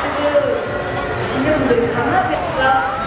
지금 이름들 강아지가